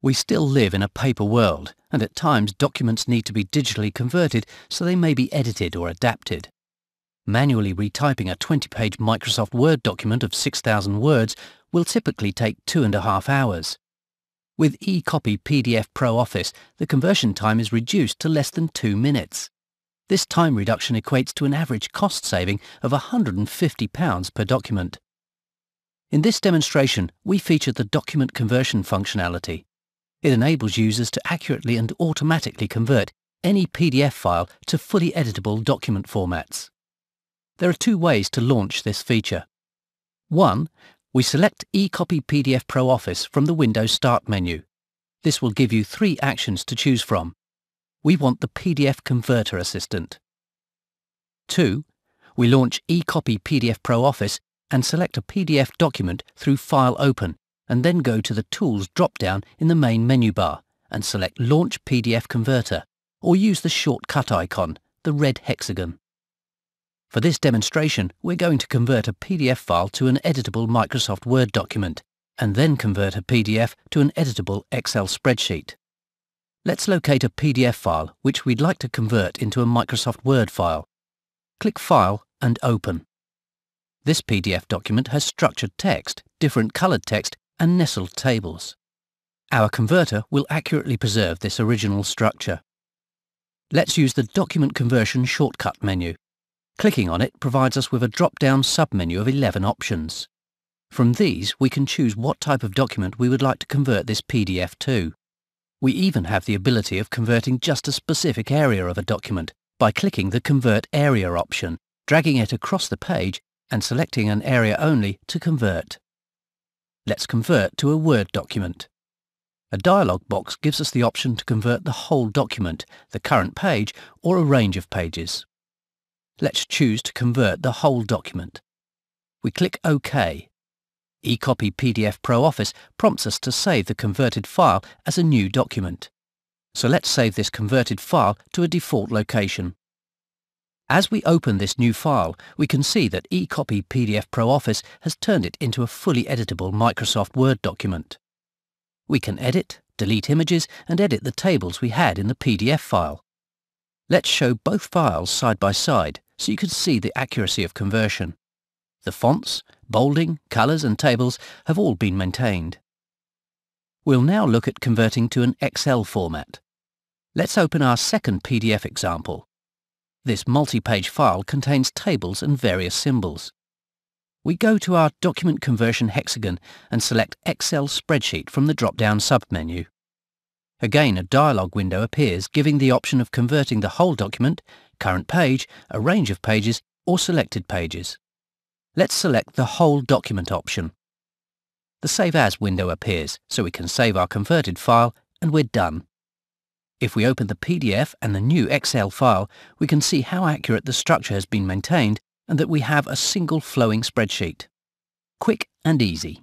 We still live in a paper world, and at times documents need to be digitally converted so they may be edited or adapted. Manually retyping a 20-page Microsoft Word document of 6,000 words will typically take two and a half hours. With eCopy PDF Pro Office, the conversion time is reduced to less than two minutes. This time reduction equates to an average cost saving of £150 per document. In this demonstration, we feature the document conversion functionality. It enables users to accurately and automatically convert any PDF file to fully editable document formats. There are two ways to launch this feature. One, we select eCopy PDF Pro Office from the Windows Start menu. This will give you three actions to choose from. We want the PDF Converter Assistant. 2. We launch eCopy PDF Pro Office and select a PDF document through File Open and then go to the Tools drop-down in the main menu bar and select Launch PDF Converter or use the shortcut icon, the red hexagon. For this demonstration, we're going to convert a PDF file to an editable Microsoft Word document and then convert a PDF to an editable Excel spreadsheet. Let's locate a PDF file which we'd like to convert into a Microsoft Word file. Click File and Open. This PDF document has structured text, different coloured text and nestled tables. Our converter will accurately preserve this original structure. Let's use the Document Conversion shortcut menu. Clicking on it provides us with a drop-down submenu of 11 options. From these, we can choose what type of document we would like to convert this PDF to. We even have the ability of converting just a specific area of a document by clicking the Convert Area option, dragging it across the page and selecting an area only to convert. Let's convert to a Word document. A dialog box gives us the option to convert the whole document, the current page, or a range of pages. Let's choose to convert the whole document. We click OK. eCopy PDF Pro Office prompts us to save the converted file as a new document. So let's save this converted file to a default location. As we open this new file, we can see that eCopy PDF Pro Office has turned it into a fully editable Microsoft Word document. We can edit, delete images and edit the tables we had in the PDF file. Let's show both files side by side so you can see the accuracy of conversion. The fonts, bolding, colours and tables have all been maintained. We'll now look at converting to an Excel format. Let's open our second PDF example. This multi-page file contains tables and various symbols. We go to our Document Conversion hexagon and select Excel Spreadsheet from the drop-down submenu. Again, a dialog window appears giving the option of converting the whole document, current page, a range of pages, or selected pages. Let's select the whole document option. The Save As window appears, so we can save our converted file, and we're done. If we open the PDF and the new Excel file, we can see how accurate the structure has been maintained and that we have a single flowing spreadsheet. Quick and easy.